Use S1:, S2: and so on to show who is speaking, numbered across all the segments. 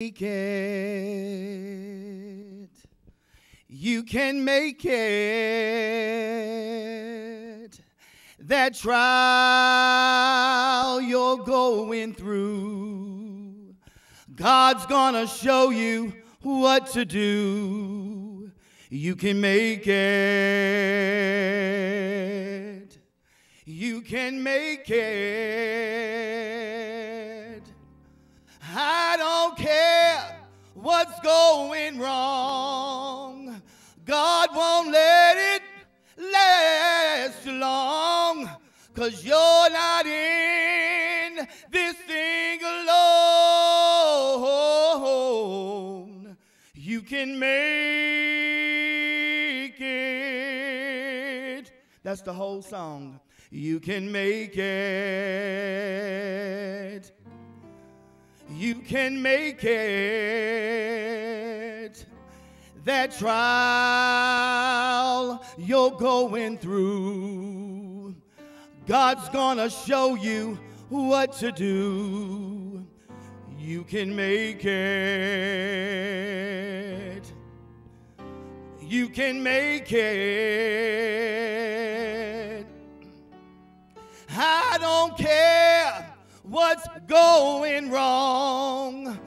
S1: make it. You can make it. That trial you're going through, God's gonna show you what to do. You can make it. You can make it. Don't care what's going wrong. God won't let it last long. Cause you're not in this thing alone. You can make it. That's the whole song. You can make it. You can make it. That trial you're going through, God's gonna show you what to do. You can make it. You can make it. I don't care what's going wrong.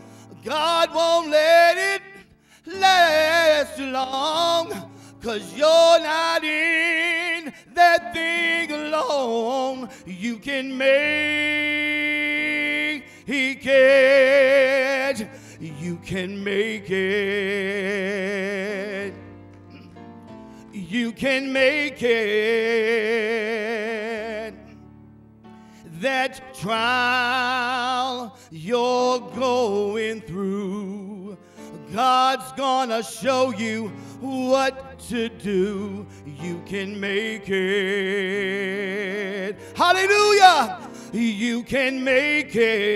S1: God won't let it last long. Cause you're not in that thing alone. You can make it. You can make it. You can make it that trial you're going through. God's gonna show you what to do. You can make it. Hallelujah! You can make it.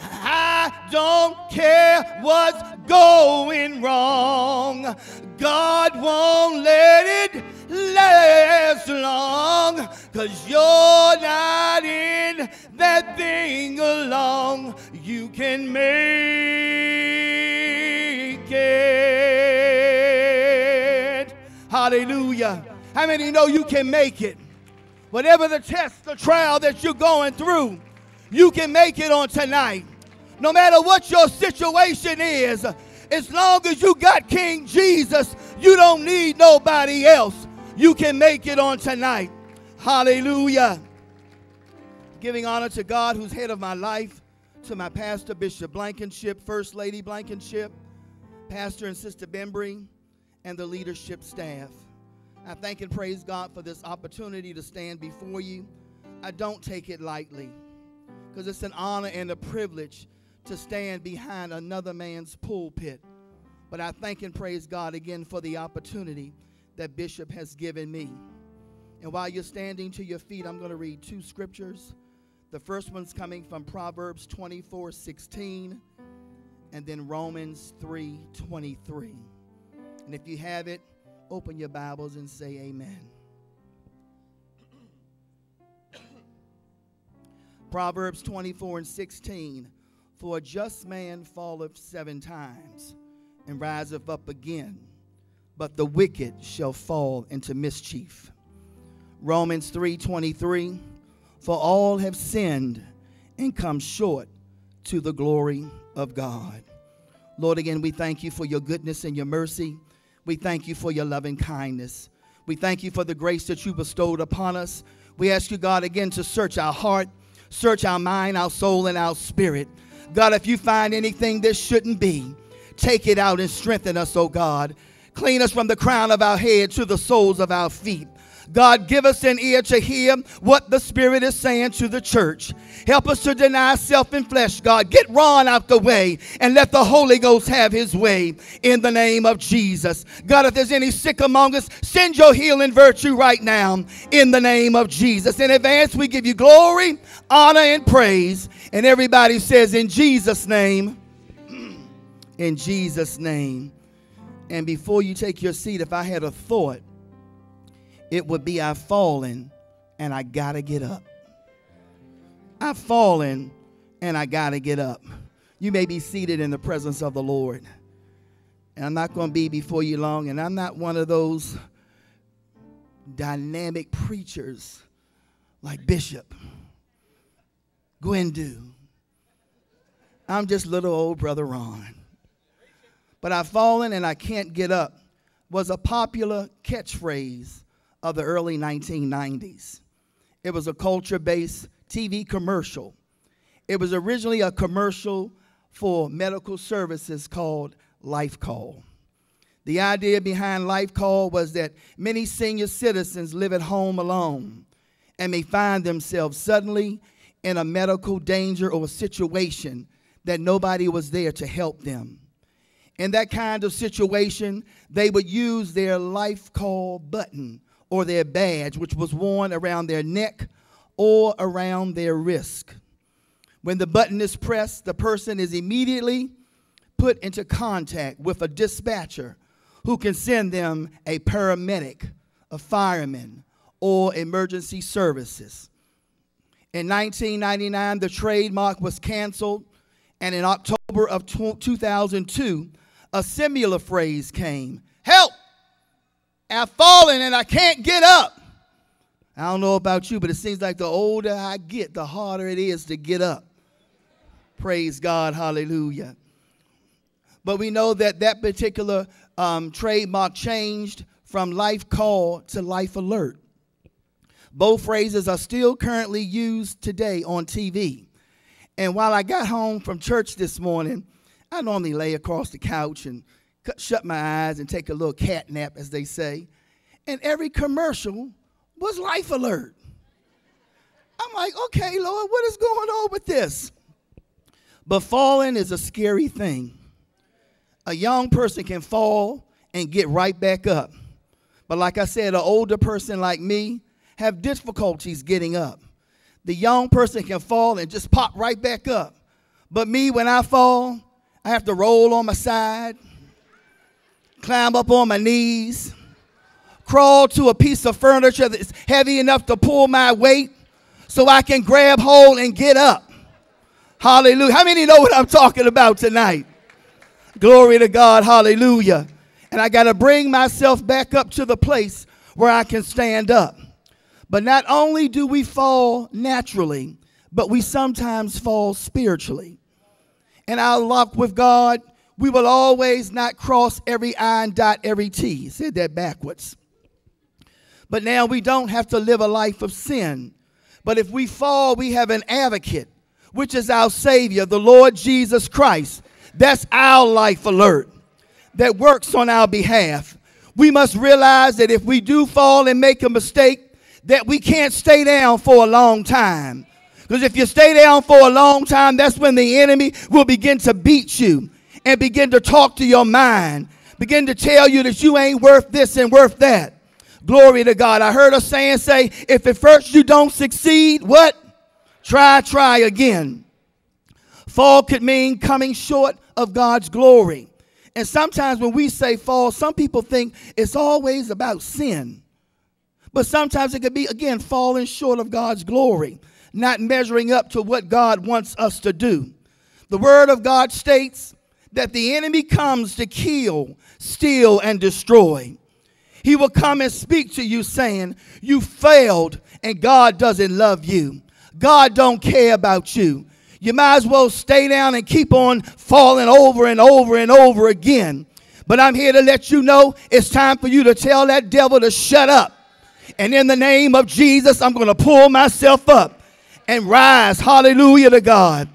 S1: I don't care what's going wrong. God won't let it last long. Cause you're not in that thing alone. You can make it. Hallelujah. How many know you can make it? Whatever the test, the trial that you're going through, you can make it on tonight. No matter what your situation is, as long as you got King Jesus, you don't need nobody else. You can make it on tonight. Hallelujah. Giving honor to God, who's head of my life, to my pastor, Bishop Blankenship, First Lady Blankenship, Pastor and Sister Bembry, and the leadership staff. I thank and praise God for this opportunity to stand before you. I don't take it lightly because it's an honor and a privilege to stand behind another man's pulpit. But I thank and praise God again for the opportunity that Bishop has given me. And while you're standing to your feet, I'm going to read two scriptures. The first one's coming from Proverbs 24 16, and then Romans 3 23. And if you have it, open your Bibles and say amen. Proverbs 24 and 16. For a just man falleth seven times and riseth up again, but the wicked shall fall into mischief. Romans 3:23 For all have sinned and come short to the glory of God. Lord, again, we thank you for your goodness and your mercy. We thank you for your loving kindness. We thank you for the grace that you bestowed upon us. We ask you, God, again to search our heart, search our mind, our soul, and our spirit. God, if you find anything that shouldn't be, take it out and strengthen us, oh God. Clean us from the crown of our head to the soles of our feet. God, give us an ear to hear what the Spirit is saying to the church. Help us to deny self and flesh, God. Get Ron out the way and let the Holy Ghost have his way in the name of Jesus. God, if there's any sick among us, send your healing virtue right now in the name of Jesus. In advance, we give you glory, honor, and praise. And everybody says, In Jesus' name, in Jesus' name. And before you take your seat, if I had a thought, it would be I've fallen and I gotta get up. I've fallen and I got to get up. You may be seated in the presence of the Lord. And I'm not going to be before you long, and I'm not one of those dynamic preachers like Bishop Gwendu. I'm just little old brother Ron. But I've fallen and I can't get up was a popular catchphrase of the early 1990s. It was a culture based TV commercial. It was originally a commercial for medical services called Life Call. The idea behind Life Call was that many senior citizens live at home alone and may find themselves suddenly in a medical danger or situation that nobody was there to help them. In that kind of situation, they would use their Life Call button or their badge, which was worn around their neck or around their wrist. When the button is pressed, the person is immediately put into contact with a dispatcher who can send them a paramedic, a fireman, or emergency services. In 1999, the trademark was canceled, and in October of 2002, a similar phrase came Help! I've fallen and I can't get up. I don't know about you, but it seems like the older I get, the harder it is to get up. Praise God, hallelujah. But we know that that particular um, trademark changed from life call to life alert. Both phrases are still currently used today on TV. And while I got home from church this morning, I normally lay across the couch and shut my eyes and take a little cat nap, as they say. And every commercial was life alert. I'm like, okay, Lord, what is going on with this? But falling is a scary thing. A young person can fall and get right back up. But like I said, an older person like me have difficulties getting up. The young person can fall and just pop right back up. But me, when I fall, I have to roll on my side, climb up on my knees, crawl to a piece of furniture that's heavy enough to pull my weight so I can grab hold and get up. Hallelujah. How many know what I'm talking about tonight? Glory to God. Hallelujah. And I got to bring myself back up to the place where I can stand up. But not only do we fall naturally, but we sometimes fall spiritually. In our walk with God, we will always not cross every I and dot every T. Said that backwards. But now we don't have to live a life of sin. But if we fall, we have an advocate which is our Savior, the Lord Jesus Christ. That's our life alert that works on our behalf. We must realize that if we do fall and make a mistake, that we can't stay down for a long time. Because if you stay down for a long time, that's when the enemy will begin to beat you and begin to talk to your mind, begin to tell you that you ain't worth this and worth that. Glory to God. I heard a saying say, if at first you don't succeed, what? Try, try again. Fall could mean coming short of God's glory. And sometimes when we say fall, some people think it's always about sin. But sometimes it could be, again, falling short of God's glory, not measuring up to what God wants us to do. The Word of God states that the enemy comes to kill, steal, and destroy. He will come and speak to you saying, You failed and God doesn't love you. God don't care about you. You might as well stay down and keep on falling over and over and over again. But I'm here to let you know it's time for you to tell that devil to shut up. And in the name of Jesus, I'm going to pull myself up and rise. Hallelujah to God.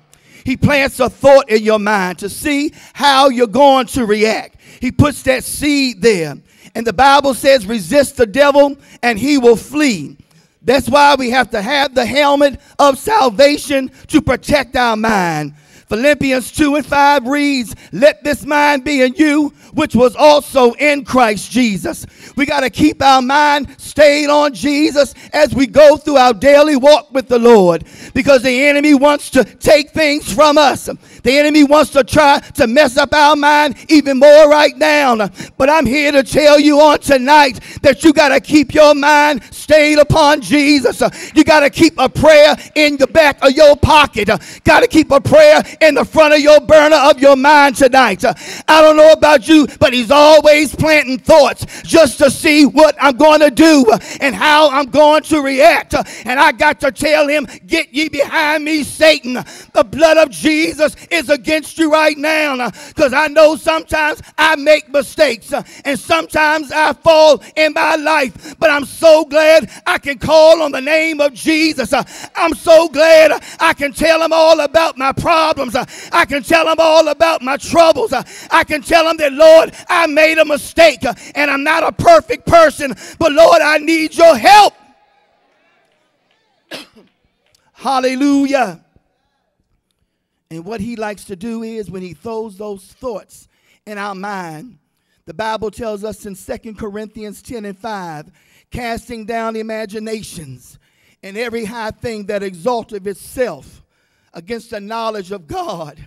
S1: He plants a thought in your mind to see how you're going to react. He puts that seed there. And the Bible says, resist the devil and he will flee. That's why we have to have the helmet of salvation to protect our mind. Philippians 2 and 5 reads, Let this mind be in you, which was also in Christ Jesus. We got to keep our mind stayed on Jesus as we go through our daily walk with the Lord because the enemy wants to take things from us. The enemy wants to try to mess up our mind even more right now. But I'm here to tell you on tonight that you got to keep your mind stayed upon Jesus. You got to keep a prayer in the back of your pocket. Got to keep a prayer in the front of your burner of your mind tonight. I don't know about you, but he's always planting thoughts just to see what I'm going to do and how I'm going to react. And I got to tell him, Get ye behind me, Satan. The blood of Jesus is against you right now uh, because I know sometimes I make mistakes uh, and sometimes I fall in my life, but I'm so glad I can call on the name of Jesus. Uh, I'm so glad I can tell him all about my problems. I can tell him all about my troubles. I can tell him that, Lord, I made a mistake and I'm not a perfect person, but Lord, I need your help. Hallelujah. And what he likes to do is when he throws those thoughts in our mind, the Bible tells us in Second Corinthians 10 and 5, casting down imaginations and every high thing that exalteth itself against the knowledge of God,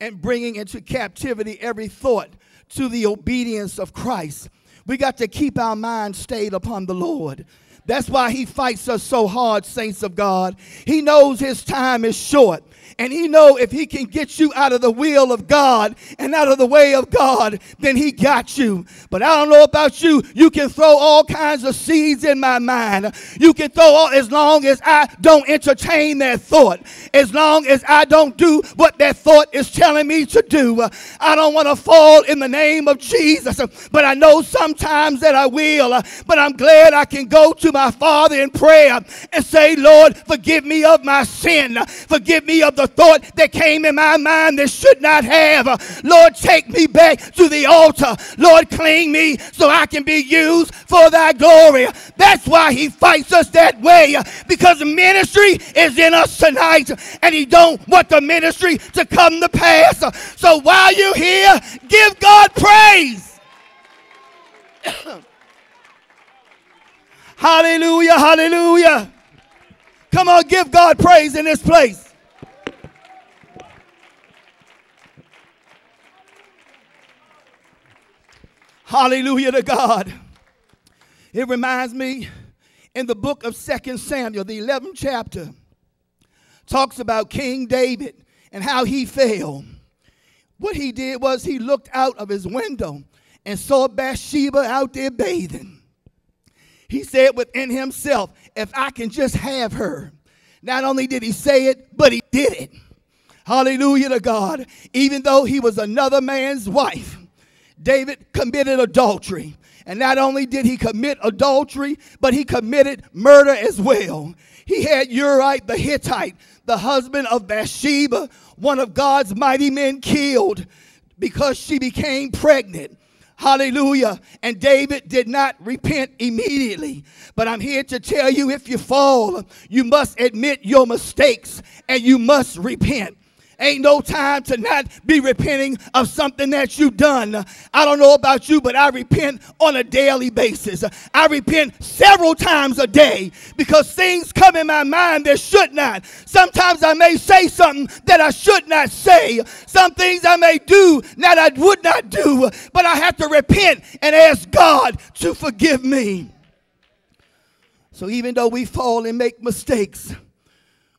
S1: and bringing into captivity every thought to the obedience of Christ. We got to keep our mind stayed upon the Lord. That's why he fights us so hard, saints of God. He knows his time is short. And he know if he can get you out of the will of God and out of the way of God, then he got you. But I don't know about you. You can throw all kinds of seeds in my mind. You can throw all as long as I don't entertain that thought. As long as I don't do what that thought is telling me to do. I don't want to fall in the name of Jesus. But I know sometimes that I will. But I'm glad I can go to my Father in prayer and say, Lord, forgive me of my sin. Forgive me of the thought that came in my mind that should not have. Lord, take me back to the altar. Lord, clean me so I can be used for thy glory. That's why he fights us that way because ministry is in us tonight and he don't want the ministry to come to pass. So while you're here, give God praise. Hallelujah, hallelujah. Come on, give God praise in this place. Hallelujah to God. It reminds me in the book of Second Samuel, the 11th chapter, talks about King David and how he fell. What he did was he looked out of his window and saw Bathsheba out there bathing. He said within himself, if I can just have her. Not only did he say it, but he did it. Hallelujah to God. Even though he was another man's wife, David committed adultery. And not only did he commit adultery, but he committed murder as well. He had Uriah the Hittite, the husband of Bathsheba, one of God's mighty men, killed because she became pregnant. Hallelujah. And David did not repent immediately. But I'm here to tell you if you fall, you must admit your mistakes and you must repent. Ain't no time to not be repenting of something that you've done. I don't know about you, but I repent on a daily basis. I repent several times a day because things come in my mind that should not. Sometimes I may say something that I should not say. Some things I may do that I would not do, but I have to repent and ask God to forgive me. So even though we fall and make mistakes,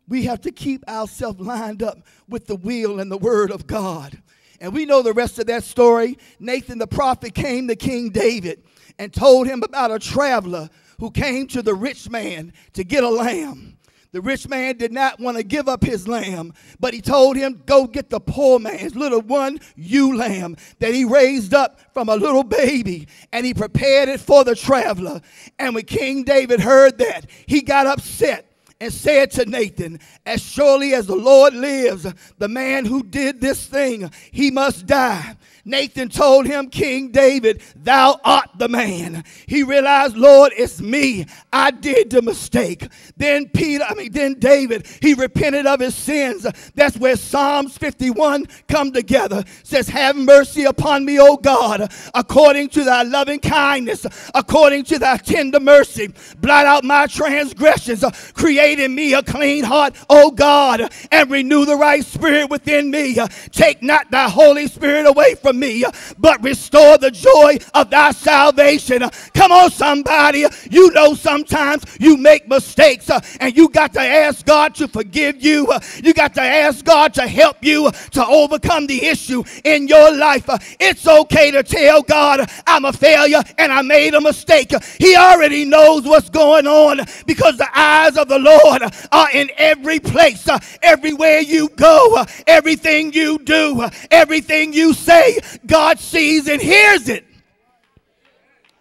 S1: we have to keep ourselves lined up with the will and the word of God. And we know the rest of that story. Nathan the prophet came to King David and told him about a traveler who came to the rich man to get a lamb. The rich man did not want to give up his lamb, but he told him, Go get the poor man's little one ewe lamb that he raised up from a little baby, and he prepared it for the traveler. And when King David heard that, he got upset and said to Nathan, As surely as the Lord lives, the man who did this thing, he must die. Nathan told him, King David, thou art the man. He realized, Lord, it's me. I did the mistake. Then Peter, I mean, then David, he repented of his sins. That's where Psalms 51 come together. says, Have mercy upon me, O God, according to thy loving kindness, according to thy tender mercy. Blot out my transgressions, create in me a clean heart, O God, and renew the right spirit within me. Take not thy Holy Spirit away from me, but restore the joy of thy salvation. Come on, somebody. You know sometimes you make mistakes uh, and you got to ask God to forgive you. Uh, you got to ask God to help you to overcome the issue in your life. Uh, it's okay to tell God, I'm a failure and I made a mistake. He already knows what's going on because the eyes of the Lord are in every place, everywhere you go, everything you do, everything you say. God sees and hears it.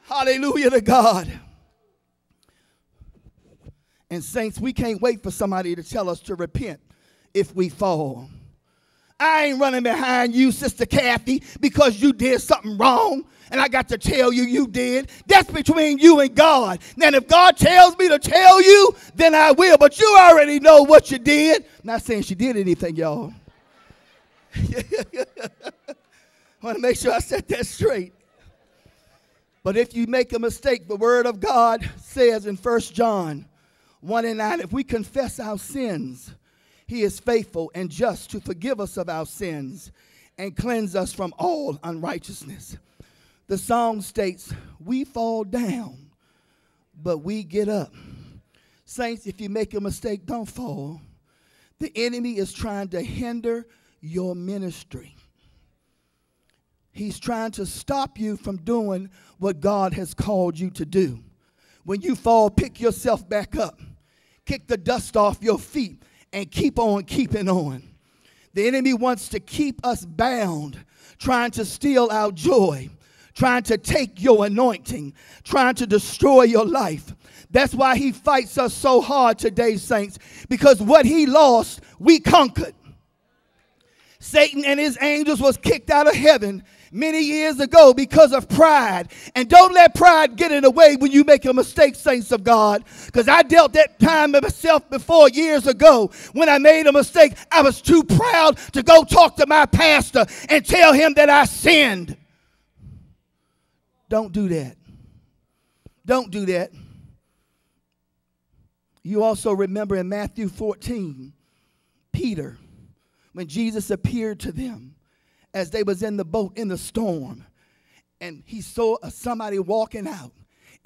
S1: Hallelujah to God. And, saints, we can't wait for somebody to tell us to repent if we fall. I ain't running behind you, Sister Kathy, because you did something wrong and I got to tell you you did. That's between you and God. And if God tells me to tell you, then I will. But you already know what you did. Not saying she did anything, y'all. I want to make sure I set that straight. But if you make a mistake, the word of God says in 1 John 1 and 9, if we confess our sins, he is faithful and just to forgive us of our sins and cleanse us from all unrighteousness. The song states, We fall down, but we get up. Saints, if you make a mistake, don't fall. The enemy is trying to hinder your ministry. He's trying to stop you from doing what God has called you to do. When you fall, pick yourself back up, kick the dust off your feet, and keep on keeping on. The enemy wants to keep us bound, trying to steal our joy, trying to take your anointing, trying to destroy your life. That's why he fights us so hard today, saints, because what he lost, we conquered. Satan and his angels was kicked out of heaven many years ago because of pride. And don't let pride get in the way when you make a mistake, saints of God. Because I dealt that time of myself before years ago when I made a mistake. I was too proud to go talk to my pastor and tell him that I sinned. Don't do that. Don't do that. You also remember in Matthew 14, Peter, when Jesus appeared to them as they was in the boat in the storm and he saw somebody walking out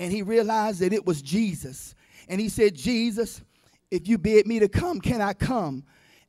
S1: and he realized that it was Jesus. And he said Jesus if you bid me to come can I come?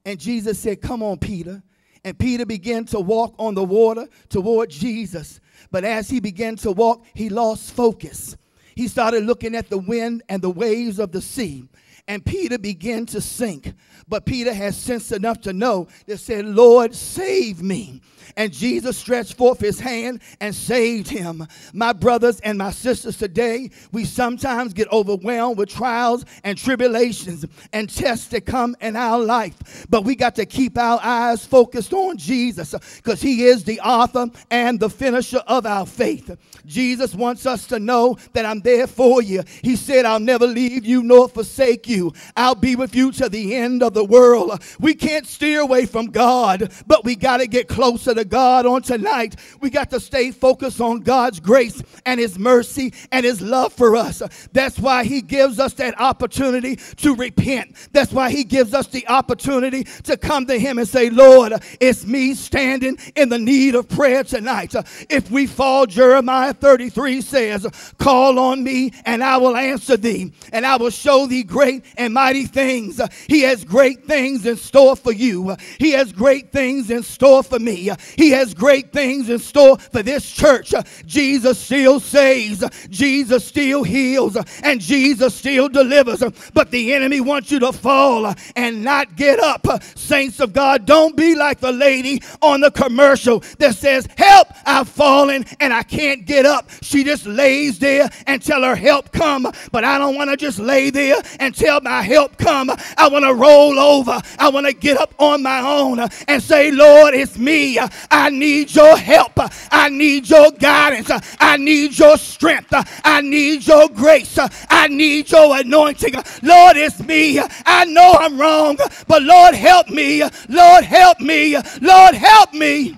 S1: And Jesus said come on Peter. And Peter began to walk on the water toward Jesus. But as he began to walk he lost focus. He started looking at the wind and the waves of the sea and Peter began to sink. But Peter had sense enough to know that said, Lord, save me. And Jesus stretched forth his hand and saved him. My brothers and my sisters, today we sometimes get overwhelmed with trials and tribulations and tests that come in our life. But we got to keep our eyes focused on Jesus because he is the author and the finisher of our faith. Jesus wants us to know that I'm there for you. He said, I'll never leave you nor forsake you. I'll be with you to the end of the world. We can't steer away from God, but we got to get closer to God on tonight. We got to stay focused on God's grace and His mercy and His love for us. That's why He gives us that opportunity to repent. That's why He gives us the opportunity to come to Him and say, Lord, it's me standing in the need of prayer tonight. If we fall, Jeremiah 33 says, Call on me and I will answer thee, and I will show thee great and mighty things. He has great things in store for you, He has great things in store for me. He has great things in store for this church. Jesus still saves, Jesus still heals, and Jesus still delivers. But the enemy wants you to fall and not get up. Saints of God, don't be like the lady on the commercial that says, Help, I've fallen and I can't get up. She just lays there until her help come. But I don't want to just lay there until my help come. I want to roll over. I want to get up on my own and say, Lord, it's me. I need your help. I need your guidance. I need your strength. I need your grace. I need your anointing. Lord, it's me. I know I'm wrong, but Lord, help me. Lord, help me. Lord, help me.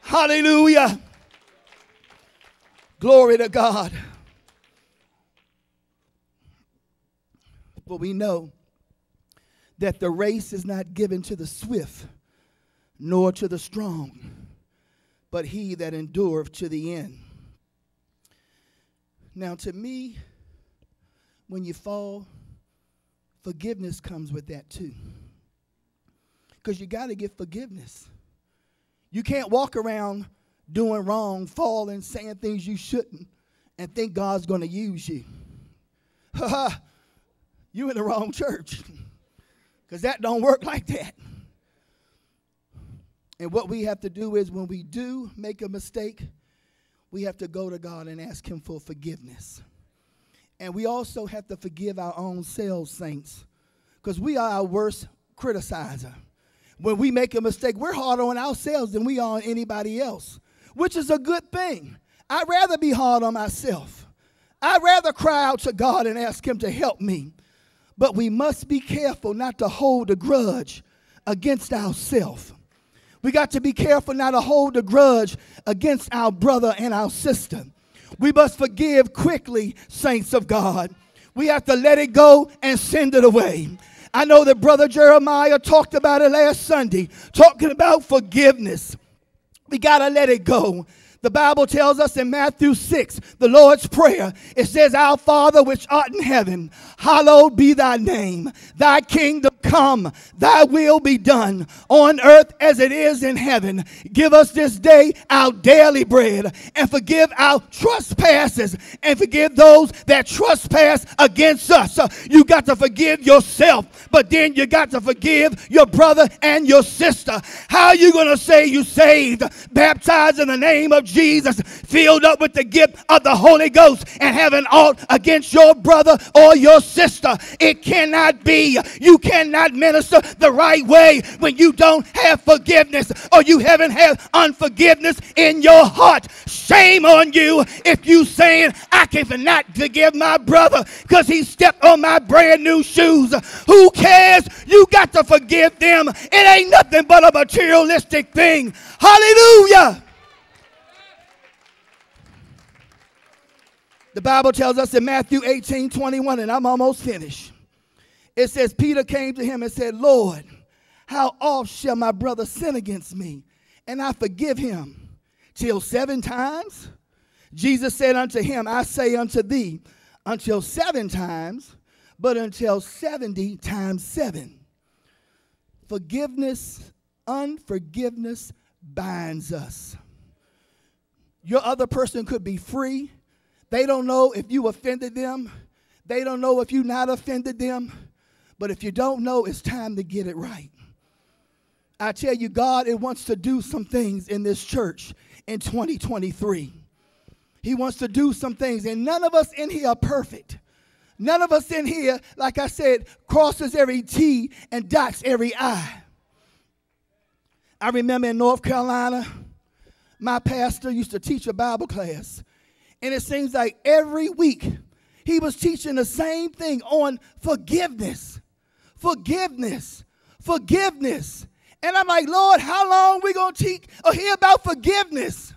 S1: Hallelujah. Glory to God. But we know that the race is not given to the swift nor to the strong, but he that endureth to the end. Now, to me, when you fall, forgiveness comes with that too. Because you got to get forgiveness. You can't walk around doing wrong, falling, saying things you shouldn't, and think God's going to use you. you in the wrong church. Because that don't work like that. And what we have to do is when we do make a mistake, we have to go to God and ask Him for forgiveness. And we also have to forgive our own selves, saints, because we are our worst criticizer. When we make a mistake, we're harder on ourselves than we are on anybody else, which is a good thing. I'd rather be hard on myself. I'd rather cry out to God and ask Him to help me. But we must be careful not to hold a grudge against ourselves. We got to be careful not to hold a grudge against our brother and our sister. We must forgive quickly, saints of God. We have to let it go and send it away. I know that Brother Jeremiah talked about it last Sunday, talking about forgiveness. We got to let it go. The Bible tells us in Matthew 6, the Lord's Prayer, it says, Our Father which art in heaven, hallowed be thy name. Thy kingdom come, thy will be done on earth as it is in heaven. Give us this day our daily bread and forgive our trespasses and forgive those that trespass against us. You got to forgive yourself, but then you got to forgive your brother and your sister. How are you going to say you saved, baptized in the name of Jesus, filled up with the gift of the Holy Ghost, and have an ought against your brother or your sister. It cannot be. You cannot minister the right way when you don't have forgiveness or you haven't had unforgiveness in your heart. Shame on you if you saying, I cannot forgive my brother because he stepped on my brand new shoes. Who cares? You got to forgive them. It ain't nothing but a materialistic thing. Hallelujah. The Bible tells us in Matthew 18 21, and I'm almost finished. It says, Peter came to him and said, Lord, how oft shall my brother sin against me and I forgive him? Till seven times? Jesus said unto him, I say unto thee, until seven times, but until 70 times seven. Forgiveness, unforgiveness binds us. Your other person could be free they don't know if you offended them. They don't know if you not offended them. But if you don't know, it's time to get it right. I tell you, God, it wants to do some things in this church in 2023. He wants to do some things, and none of us in here are perfect. None of us in here, like I said, crosses every T and dots every I. I remember in North Carolina, my pastor used to teach a Bible class, and it seems like every week he was teaching the same thing on forgiveness. Forgiveness. Forgiveness. And I'm like, Lord, how long we to teach or hear about forgiveness?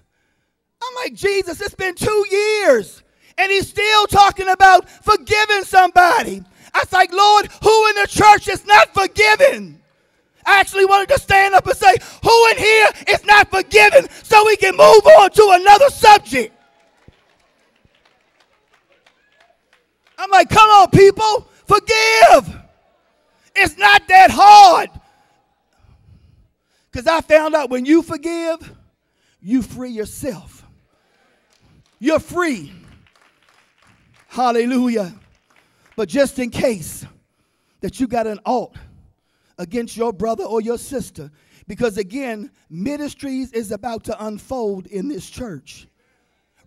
S1: I'm like, Jesus, it's been two years. And he's still talking about forgiving somebody. I was like, Lord, who in the church is not forgiven? I actually wanted to stand up and say, who in here is not forgiven so we can move on to another subject. I'm like, come on, people, forgive. It's not that hard. Because I found out when you forgive, you free yourself. You're free. Hallelujah. But just in case that you got an alt against your brother or your sister, because again, ministries is about to unfold in this church.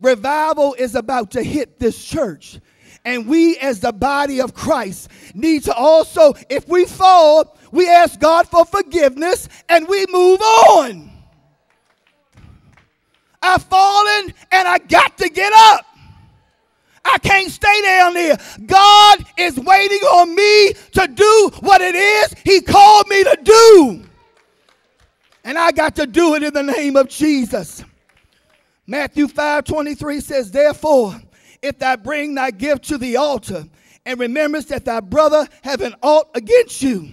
S1: Revival is about to hit this church. And we, as the body of Christ, need to also, if we fall, we ask God for forgiveness and we move on. I've fallen and I got to get up. I can't stay down there. God is waiting on me to do what it is He called me to do. And I got to do it in the name of Jesus. Matthew 5 23 says, Therefore, if thou bring thy gift to the altar, and rememberest that thy brother have an ought against you,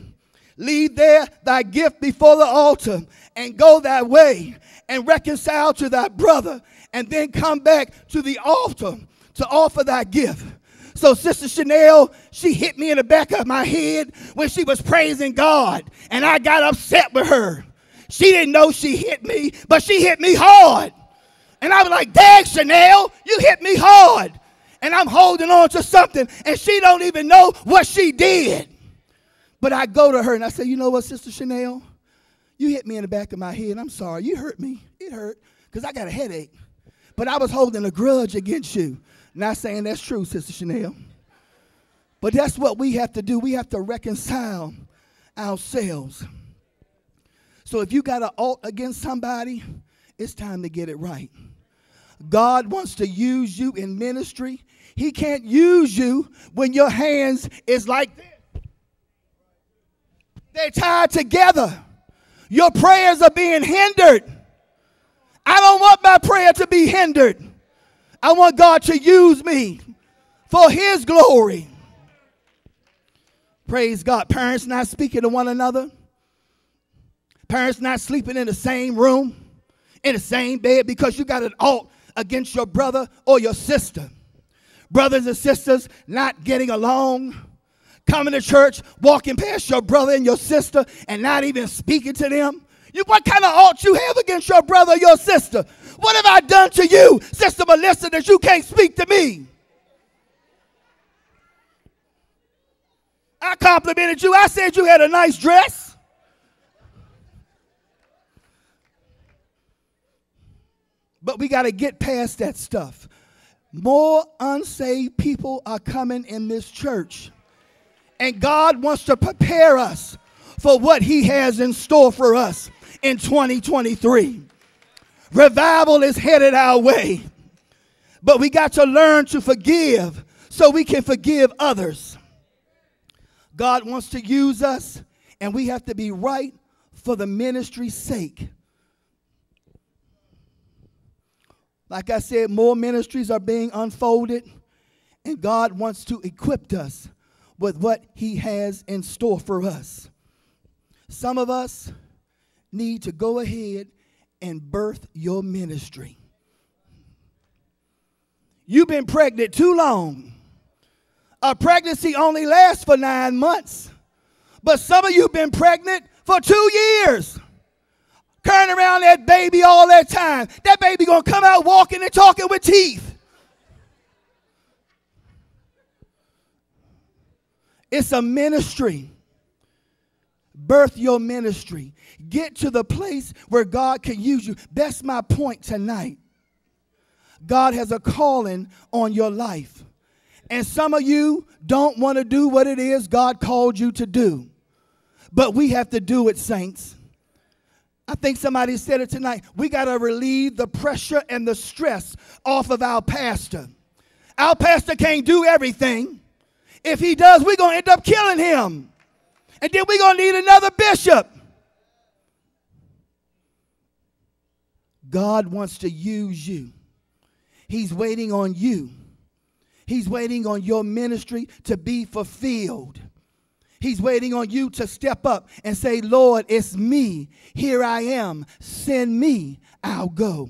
S1: leave there thy gift before the altar, and go thy way, and reconcile to thy brother, and then come back to the altar to offer thy gift. So, Sister Chanel, she hit me in the back of my head when she was praising God, and I got upset with her. She didn't know she hit me, but she hit me hard. And I was like, Dang, Chanel, you hit me hard. And I'm holding on to something, and she don't even know what she did. But I go to her and I say, You know what, Sister Chanel? You hit me in the back of my head. I'm sorry. You hurt me. It hurt because I got a headache. But I was holding a grudge against you. Not saying that's true, Sister Chanel. But that's what we have to do. We have to reconcile ourselves. So if you got an alt against somebody, it's time to get it right. God wants to use you in ministry. He can't use you when your hands is like this. They're tied together. Your prayers are being hindered. I don't want my prayer to be hindered. I want God to use me for His glory. Praise God. Parents not speaking to one another, parents not sleeping in the same room, in the same bed because you got an alt against your brother or your sister. Brothers and sisters not getting along, coming to church, walking past your brother and your sister and not even speaking to them. You, what kind of alt you have against your brother or your sister? What have I done to you, Sister Melissa, that you can't speak to me? I complimented you. I said you had a nice dress. But we got to get past that stuff. More unsaved people are coming in this church. And God wants to prepare us for what He has in store for us in 2023. Revival is headed our way. But we got to learn to forgive so we can forgive others. God wants to use us, and we have to be right for the ministry's sake. Like I said, more ministries are being unfolded, and God wants to equip us with what He has in store for us. Some of us need to go ahead and birth your ministry. You've been pregnant too long. A pregnancy only lasts for nine months. But some of you have been pregnant for two years. Carrying around that baby all that time. That baby gonna come out walking and talking with teeth. It's a ministry. Birth your ministry. Get to the place where God can use you. That's my point tonight. God has a calling on your life. And some of you don't want to do what it is God called you to do. But we have to do it, saints. I think somebody said it tonight. We got to relieve the pressure and the stress off of our pastor. Our pastor can't do everything. If he does, we're going to end up killing him. And then we're going to need another bishop. God wants to use you. He's waiting on you. He's waiting on your ministry to be fulfilled. He's waiting on you to step up and say, Lord, it's me. Here I am. Send me. I'll go.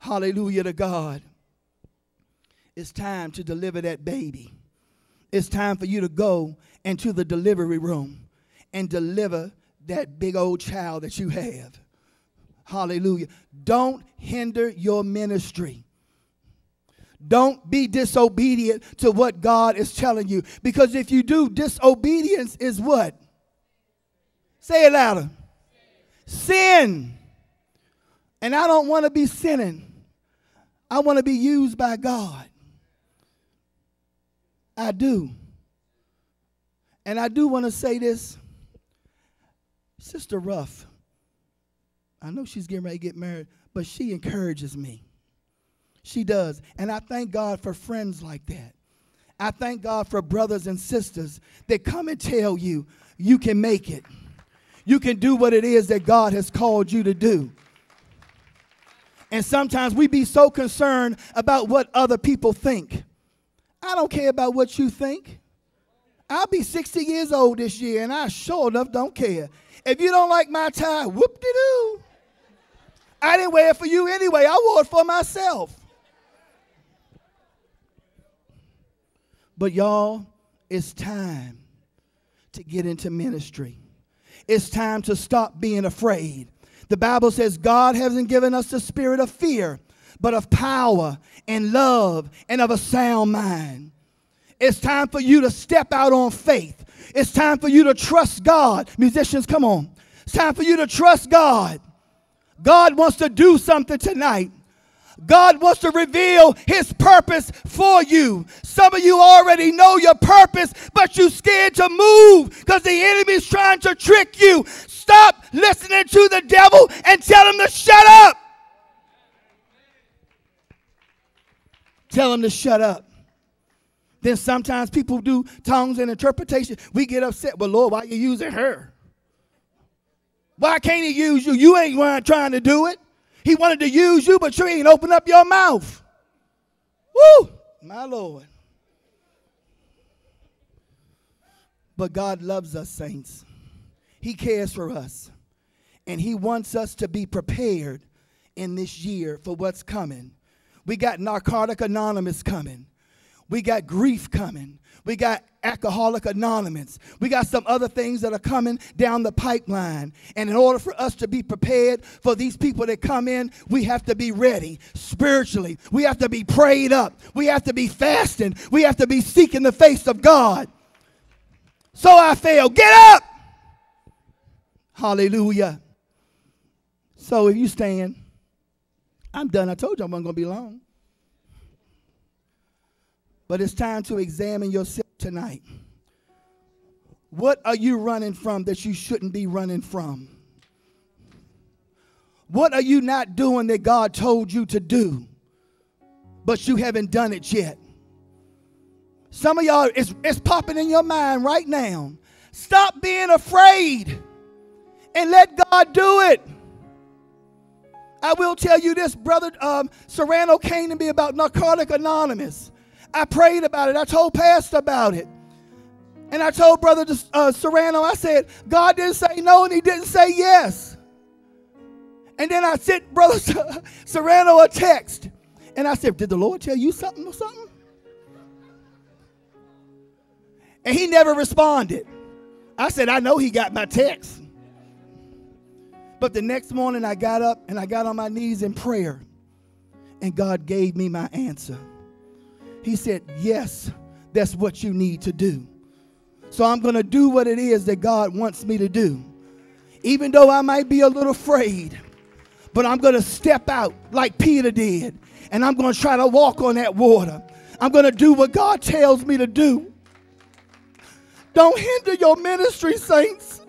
S1: Hallelujah to God. It's time to deliver that baby. It's time for you to go into the delivery room and deliver that big old child that you have. Hallelujah. Don't hinder your ministry. Don't be disobedient to what God is telling you. Because if you do, disobedience is what? Say it louder. Sin. And I don't want to be sinning. I want to be used by God. I do. And I do want to say this. Sister Ruff, I know she's getting ready to get married, but she encourages me. She does. And I thank God for friends like that. I thank God for brothers and sisters that come and tell you you can make it. You can do what it is that God has called you to do. And sometimes we be so concerned about what other people think. I don't care about what you think. I'll be 60 years old this year, and I sure enough don't care. If you don't like my tie, whoop de doo. I didn't wear it for you anyway, I wore it for myself. But y'all, it's time to get into ministry. It's time to stop being afraid. The Bible says God hasn't given us the spirit of fear, but of power and love and of a sound mind. It's time for you to step out on faith. It's time for you to trust God. Musicians, come on. It's time for you to trust God. God wants to do something tonight. God wants to reveal his purpose for you. Some of you already know your purpose, but you're scared to move because the enemy's trying to trick you. Stop listening to the devil and tell him to shut up. Tell him to shut up. Then sometimes people do tongues and interpretation. We get upset. Well, Lord, why are you using her? Why can't he use you? You ain't trying to do it. He wanted to use you, but you ain't open up your mouth. Woo! My Lord. But God loves us, saints. He cares for us. And He wants us to be prepared in this year for what's coming. We got Narcotic Anonymous coming. We got grief coming. We got Alcoholic Anonymous. We got some other things that are coming down the pipeline. And in order for us to be prepared for these people that come in, we have to be ready spiritually. We have to be prayed up. We have to be fasting. We have to be seeking the face of God. So I fail. Get up! Hallelujah. So if you stand, I'm done. I told you I wasn't going to be long. But it's time to examine yourself tonight. What are you running from that you shouldn't be running from? What are you not doing that God told you to do, but you haven't done it yet? Some of y'all, it's, it's popping in your mind right now. Stop being afraid and let God do it. I will tell you this, brother um, Serrano came to me about Narcotic Anonymous. I prayed about it. I told Pastor about it. And I told Brother uh, Serrano, I said, God didn't say no and he didn't say yes. And then I sent Brother Serrano a text. And I said, Did the Lord tell you something or something? And he never responded. I said, I know he got my text. But the next morning I got up and I got on my knees in prayer. And God gave me my answer. He said, Yes, that's what you need to do. So I'm going to do what it is that God wants me to do. Even though I might be a little afraid, but I'm going to step out like Peter did, and I'm going to try to walk on that water. I'm going to do what God tells me to do. Don't hinder your ministry, saints.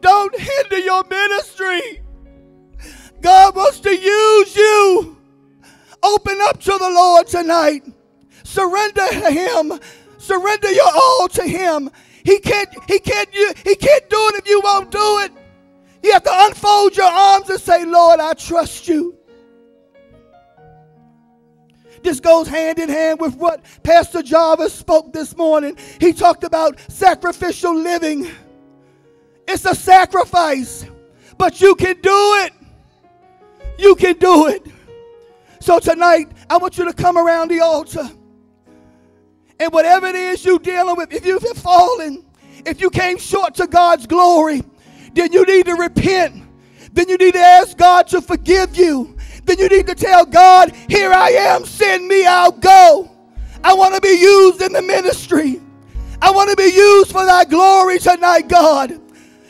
S1: Don't hinder your ministry. God wants to use you. Open up to the Lord tonight. Surrender to him. Surrender your all to him. He can't, he can't, he can't do it if you won't do it. You have to unfold your arms and say, Lord, I trust you. This goes hand in hand with what Pastor Jarvis spoke this morning. He talked about sacrificial living. It's a sacrifice, but you can do it. You can do it. So tonight, I want you to come around the altar. And whatever it is you're dealing with, if you've fallen, if you came short to God's glory, then you need to repent. Then you need to ask God to forgive you. Then you need to tell God, Here I am, send me, I'll go. I want to be used in the ministry. I want to be used for thy glory tonight, God.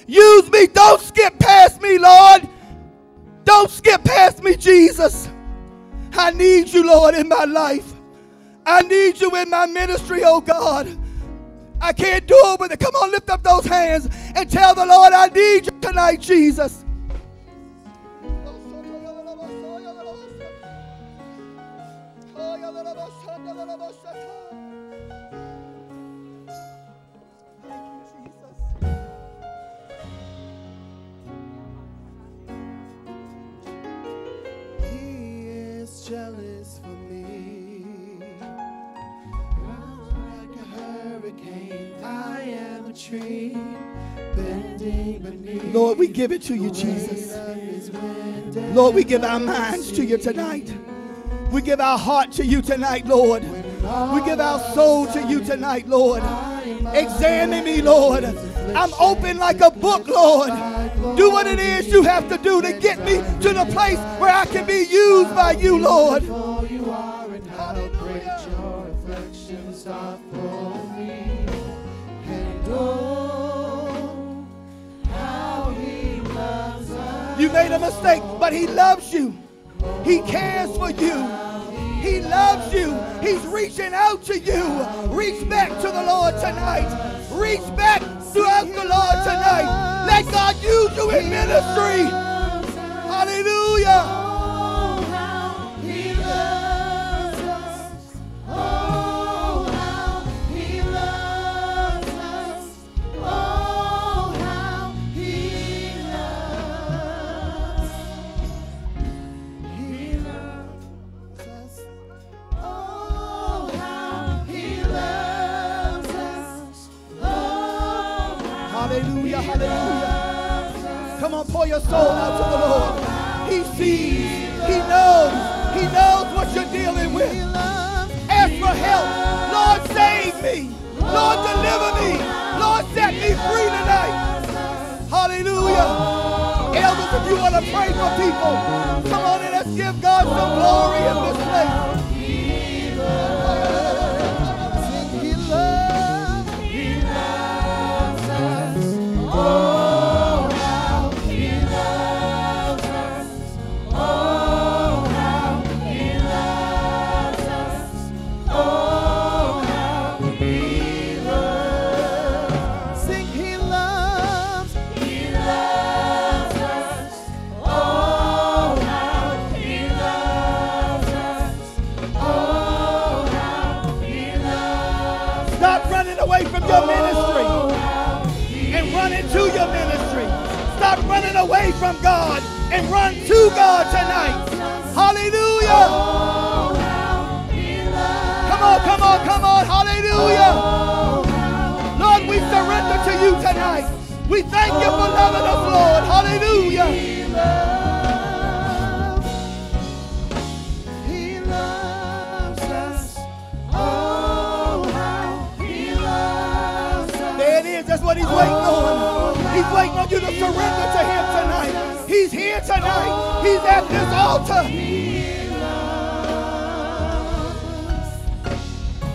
S1: Use me. Don't skip past me, Lord. Don't skip past me, Jesus. I need you, Lord, in my life. I need you in my ministry, oh God. I can't do it with it. Come on, lift up those hands and tell the Lord, I need you tonight, Jesus. Oh, give it to you, Jesus. Lord, we give our minds to you tonight. We give our heart to you tonight, Lord. We give our soul to you tonight, Lord. Examine me, Lord. I'm open like a book, Lord. Do what it is you have to do to get me to the place where I can be used by you, Lord.
S2: You
S1: made a mistake, but he loves you. He cares for you. He loves you. He's reaching out to you. Reach back to the Lord tonight. Reach back throughout the Lord tonight. Let God use you in ministry. Hallelujah. Hallelujah. Hallelujah. Come on, pour your soul out to the Lord. He sees. He knows. He knows what you're dealing with. Ask for help. Lord, save me. Lord, deliver me. Lord, set me free tonight. Hallelujah. Elders, if you want to pray for people, come on and let's give God some glory in this place. To God tonight. Hallelujah. Come on, come on, come on. Hallelujah. Lord, we surrender to you tonight. We thank you for loving us, Lord. Hallelujah. That's what he's waiting on. He's waiting on you to surrender to him tonight. He's here tonight. He's at this altar.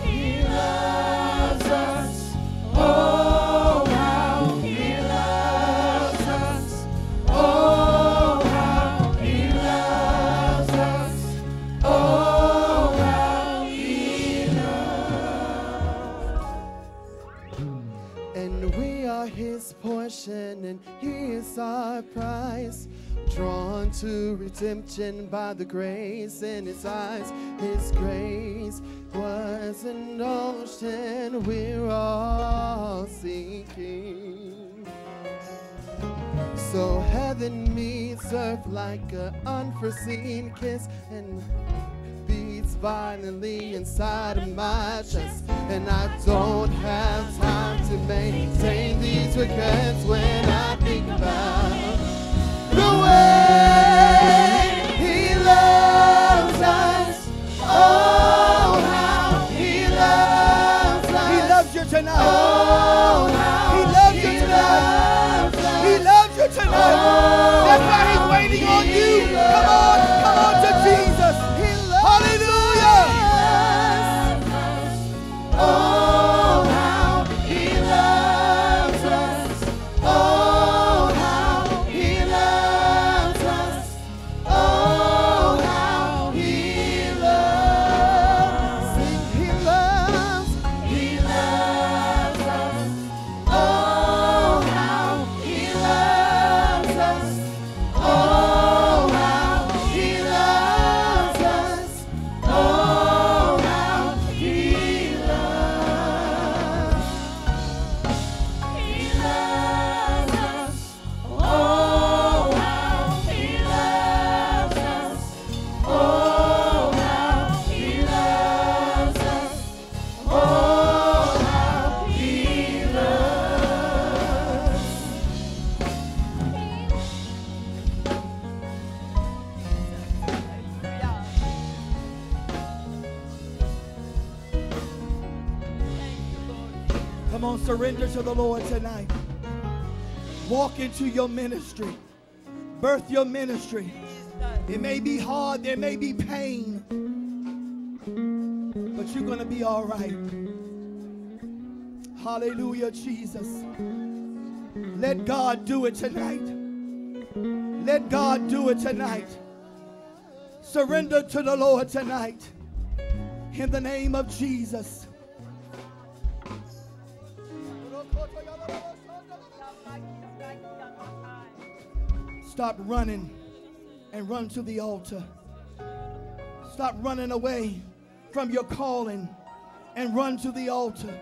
S2: He loves us. Oh, how he loves us. Oh, how he loves us. Oh, how he loves. And we are his portion, and he is our prize. Drawn to redemption by the grace in his eyes. His grace was an ocean we're all seeking. So heaven meets earth like an unforeseen kiss and beats violently inside of my chest. And I don't have time to maintain these regrets when I think about tonight. Oh, how He loves
S1: you he loves you tonight.
S2: loves us.
S1: He loves you tonight. That's why he's waiting on you. Come on, into your ministry. Birth your ministry. It may be hard, there may be pain, but you're going to be all right. Hallelujah, Jesus. Let God do it tonight. Let God do it tonight. Surrender to the Lord tonight. In the name of Jesus. Stop running and run to the altar. Stop running away from your calling and run to the altar.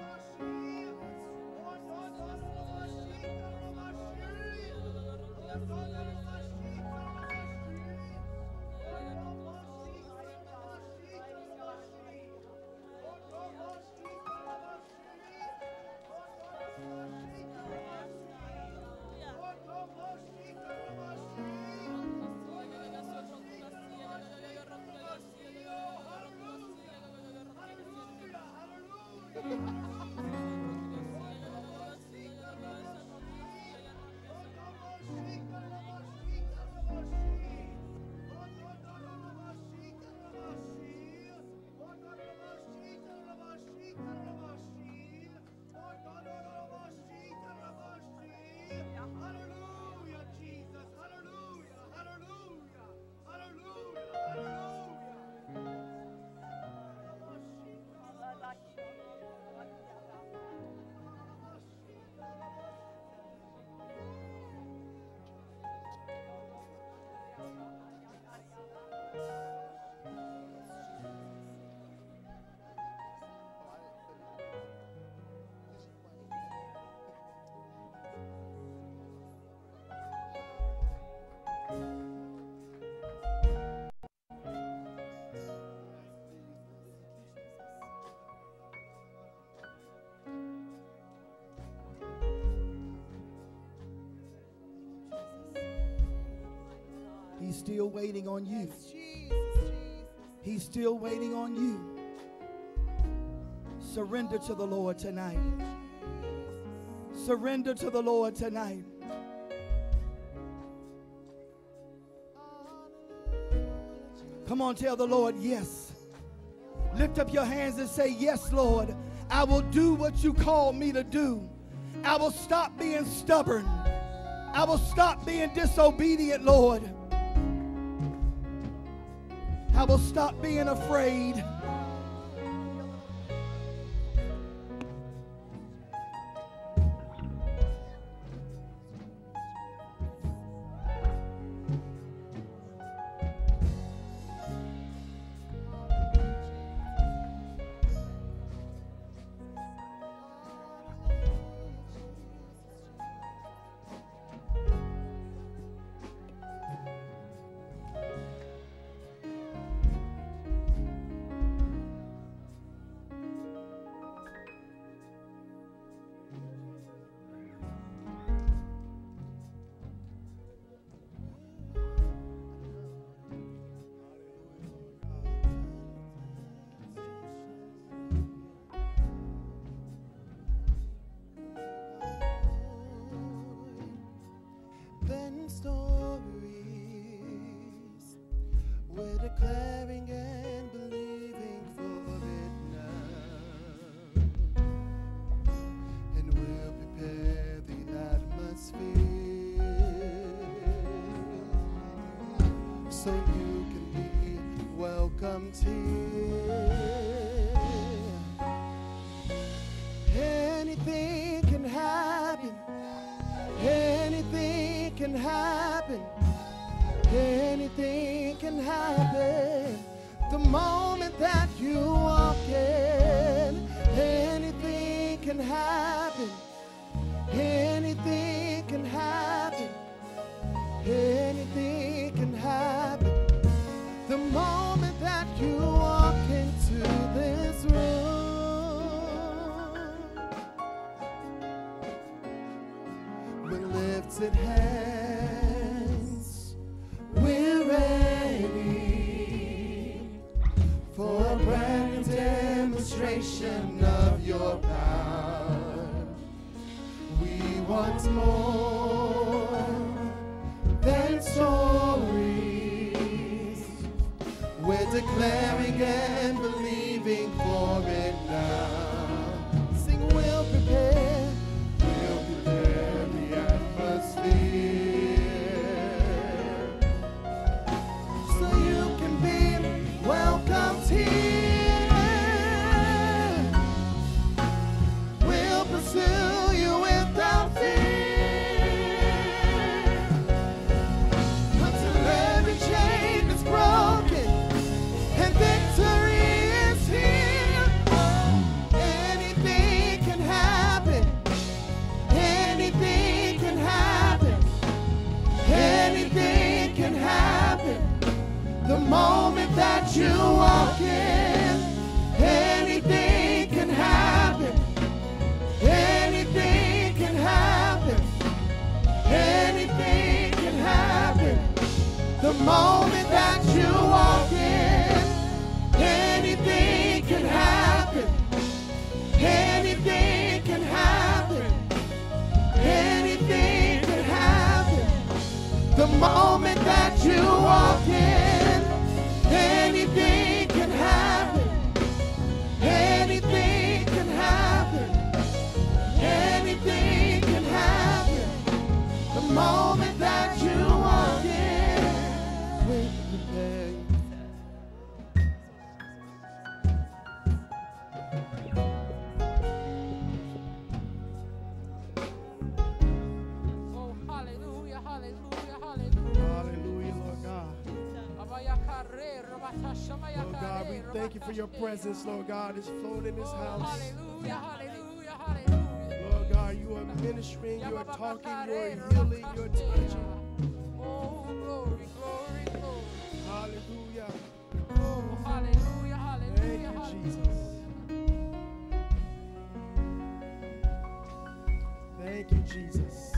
S1: He's still waiting on you.
S2: Jesus, Jesus.
S1: He's still waiting on you. Surrender to the Lord tonight. Surrender to the Lord tonight. Come on, tell the Lord yes. Lift up your hands and say, Yes, Lord. I will do what you call me to do. I will stop being stubborn. I will stop being disobedient, Lord. I will stop being afraid.
S2: Anything can happen. Anything can happen. Anything can happen. The moment that you exalted hands, we're ready for a brand new demonstration of your power.
S3: We want more. Moment that you walk in, anything can happen. Anything can happen. Anything can happen. The moment that you thank you for your presence, Lord God, is flowing in this house.
S4: hallelujah, hallelujah, hallelujah.
S3: Lord God, you are ministering, you are talking, you are healing, you are touching.
S4: Oh, glory, glory, glory.
S3: Hallelujah.
S4: Oh, hallelujah,
S3: Thank you,
S4: hallelujah.
S3: Jesus. Thank you, Jesus.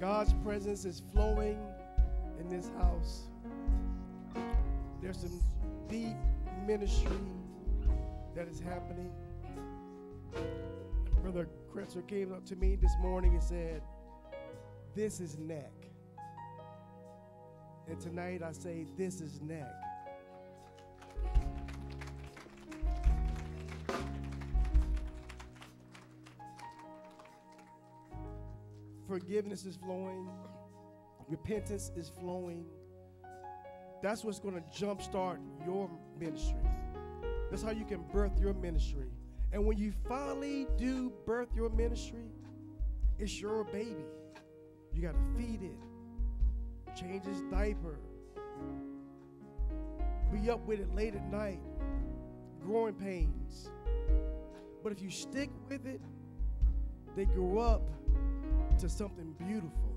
S3: God's presence is flowing in this house. There's some deep ministry that is happening. Brother Kretzer came up to me this morning and said, This is NAC. And tonight I say, This is NAC. Forgiveness is flowing, repentance is flowing. That's what's going to jumpstart your ministry. That's how you can birth your ministry. And when you finally do birth your ministry, it's your baby. You got to feed it, change its diaper, be up with it late at night, growing pains. But if you stick with it, they grow up to something beautiful.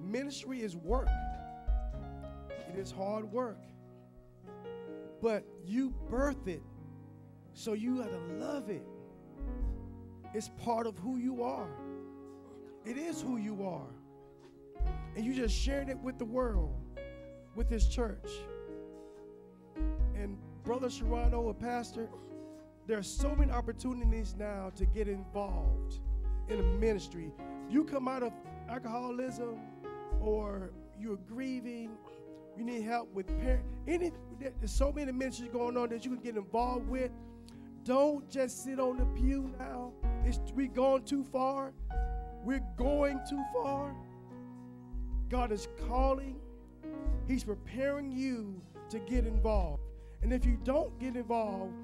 S3: Ministry is work. It is hard work. But you birth it, so you got to love it. It's part of who you are. It is who you are. And you just sharing it with the world, with this church. And Brother Serrano, a pastor, there are so many opportunities now to get involved in a ministry. You come out of alcoholism or you're grieving, you need help with parent. Any there's so many ministries going on that you can get involved with. Don't just sit on the pew now. It's we gone too far. We're going too far. God is calling. He's preparing you to get involved. And if you don't get involved,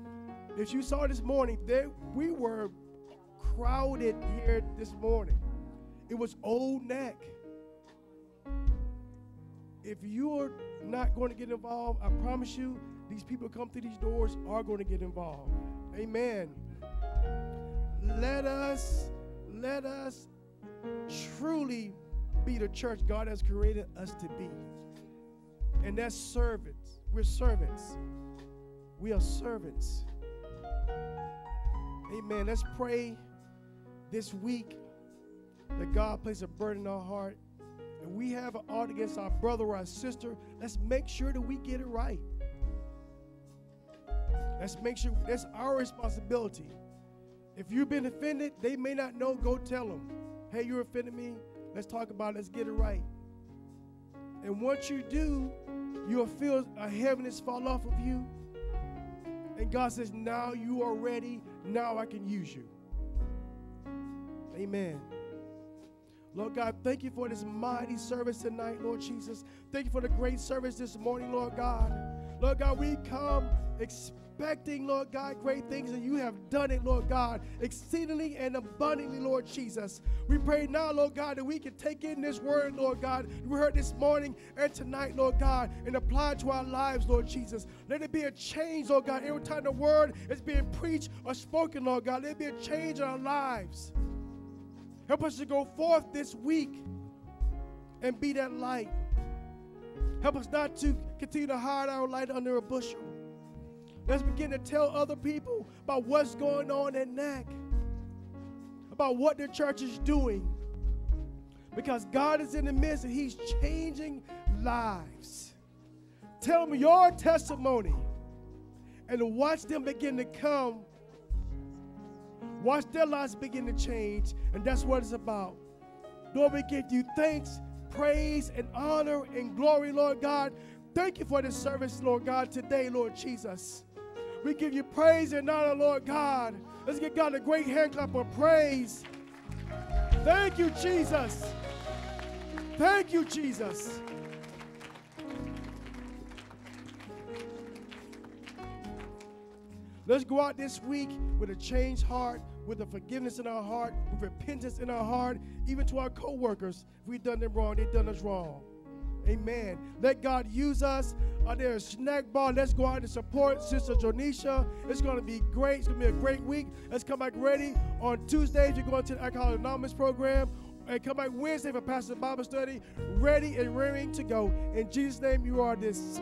S3: if you saw this morning, there we were crowded here this morning. It was old NAC. If you're not going to get involved, I promise you, these people come through these doors are going to get involved. Amen. Let us, let us truly be the church God has created us to be. And that's servants. We're servants. We are servants. Amen. Let's pray this week that God place a burden in our heart and we have an ought against our brother or our sister, let's make sure that we get it right. Let's make sure that's our responsibility. If you've been offended, they may not know, go tell them. Hey, you're offended me. Let's talk about it. Let's get it right. And once you do, you'll feel a heaviness fall off of you. And God says, Now you are ready. Now I can use you. Amen. Lord God, thank you for this mighty service tonight, Lord Jesus. Thank you for the great service this morning, Lord God. Lord God, we come expecting, Lord God, great things, and you have done it, Lord God, exceedingly and abundantly, Lord Jesus. We pray now, Lord God, that we can take in this word, Lord God, we heard this morning and tonight, Lord God, and apply it to our lives, Lord Jesus. Let it be a change, Lord God. Every time the word is being preached or spoken, Lord God, let it be a change in our lives. Help us to go forth this week and be that light. Help us not to continue to hide our light under a bushel. Let's begin to tell other people about what's going on at NAC, about what the church is doing. Because God is in the midst and He's changing lives. Tell them your testimony and watch them begin to come Watch their lives begin to change, and that's what it's about. Lord, we give you thanks, praise, and honor and glory, Lord God. Thank you for this service, Lord God, today, Lord Jesus. We give you praise and honor, Lord God. Let's give God a great hand clap of praise. Thank you, Jesus. Thank you, Jesus. Let's go out this week with a changed heart, with a forgiveness in our heart, with repentance in our heart, even to our co-workers. If we've done them wrong, they've done us wrong. Amen. Let God use us. Uh, there's a snack bar. Let's go out and support Sister Jonisha. It's going to be great. It's going to be a great week. Let's come back ready. On Tuesdays, you're going to the Alcohol Anonymous program. And come back Wednesday for Pastor Bible study, ready and raring to go. In Jesus' name, you are dismissed.